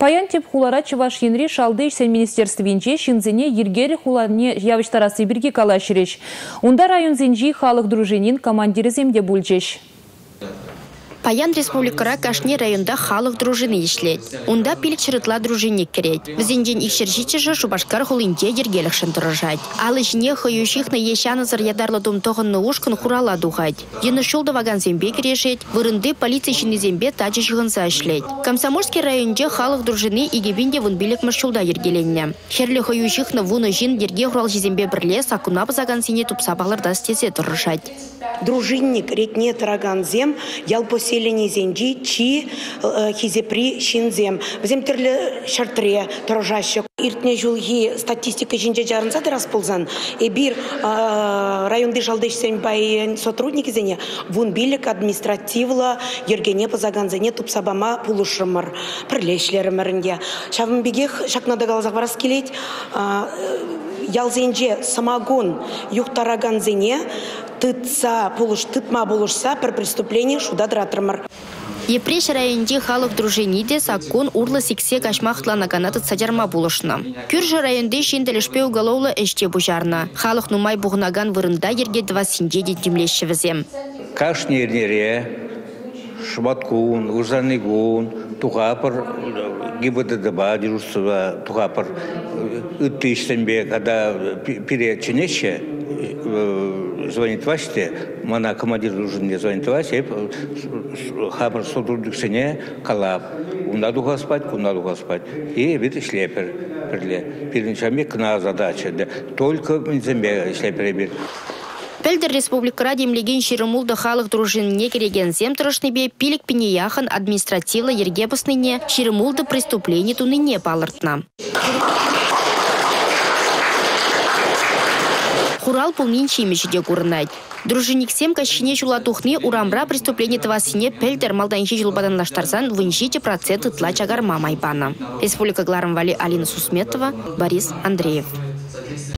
Паян теп хулара чываш енри шалды ишсен министерствинче шинзене ергері хуларне явыштарасы бірге калашыреш. Унда район зенжи халық дружинин командиры земде. Паян республикара кашни районда халық дружины ишлет. Унда пилік чырытла дружинник керет. Візенден икшершичіжі Шубашкар хулинте ергелікшін тұрыжать. Алы жіне хыюшихны ешанызыр ядарлы думтоғынны ушкын хурала духать. Ені шулды ваган зембе керешет, вырынды полиция шыны зембе тачы жығынса ишлет. Комсомольский районде халық дружины игебинде вун билік мұршулда ергеленне. Херлі хыюшихны вуны жин ерге хурал жезембе бірле сакуна базаган сене тупсабаларда стесе тұрышать. Дружинник ретне тұраган зем, ял поселение зенжи чи э, хизепри шинзем. Бізем түрлі шартыре тұржашы. Иртне жылги статистика жинже жарынса да расползан. И бир э, районды жалдышсен бай сотрудники зене вун билік административла ергене позаган зене тупсабама пулышымыр, пірлешлерімірінде. Шавын бігех шакнада галазақ барас келет, ялзенже самогон юқтараган зене тытса пулыш тытма булышса бір преступление шуда дыратырмыр. Епреш районде халық дружиниде закон урлы сиксе кашмахтлана канаты саджарма булышна. Күржі районде шенделешпе уголовлы эште бужарна. Халық нумай бұғынаган вырында ерге два синде детімлеші візем. Кашнернере, Шматкун, Ужанигун, Тухапыр, ГИБДДБА дежурство Тухапыр, Ыттыштенбе, когда переченече, звонит Васте, мана командир дружины звонит Васте, хабар сотрудниксене калап. Унда духа спать, кунда духа спать. И вид шлепер. Первенчами кна задача. Только зембе шлепер бир. Пәлдір республикара демлеген шерімулды халық дружинне кереген зем тұрышныбе пилік піне яхын административлы ергебісныне шерімулды преступление туныне палыртна. Урал пулмин чимичиде курнать. Дружинник семка шине чулатухны урамра преступление тавасине пельдер малданхи жылбаданлаштарсан выншите процент ытла чагарма майпана. Республика Гларым Вали Алина Сусметова, Борис Андреев.